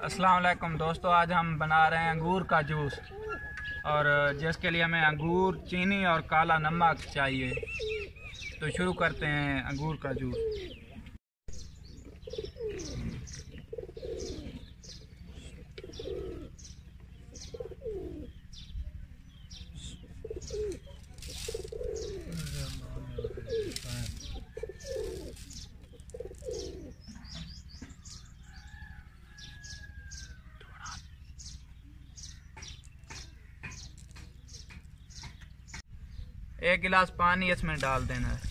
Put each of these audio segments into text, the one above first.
अस्सलाम वालेकुम दोस्तों, आज हम बना रहे हैं अंगूर का जूस। और जिसके लिए हमें अंगूर, चीनी और काला नमक चाहिए। तो शुरू करते हैं अंगूर का जूस। एक गिलास पानी इसमें डाल देना है।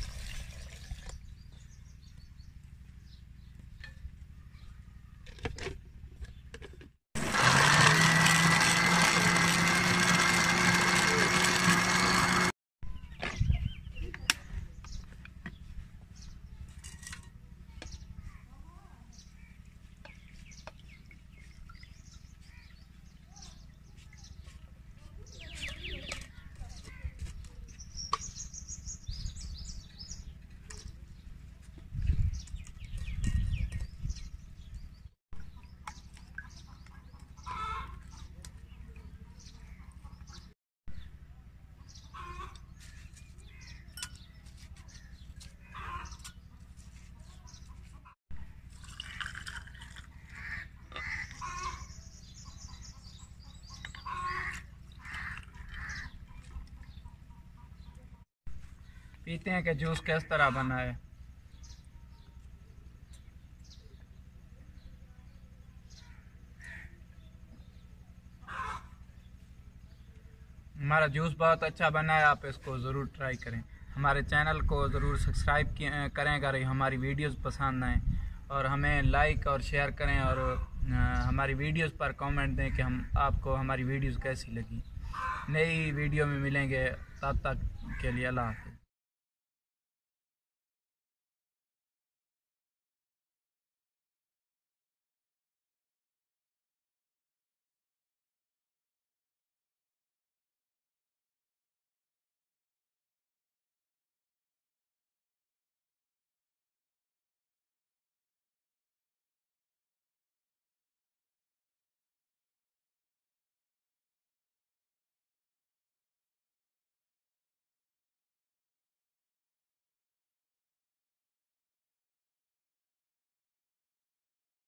पीते हैं कि जूस किस तरह बना है? हमारा जूस बहुत अच्छा बना है, आप इसको ज़रूर ट्राई करें। हमारे चैनल को ज़रूर सब्सक्राइब करें अगर हमारी वीडियोस पसंद आएँ। और हमें लाइक और शेयर करें और हमारी वीडियोस पर कमेंट दें कि हम, आपको हमारी वीडियोस कैसी लगी। नई वीडियो में मिलेंगे, तब तक के लिए अल्लाह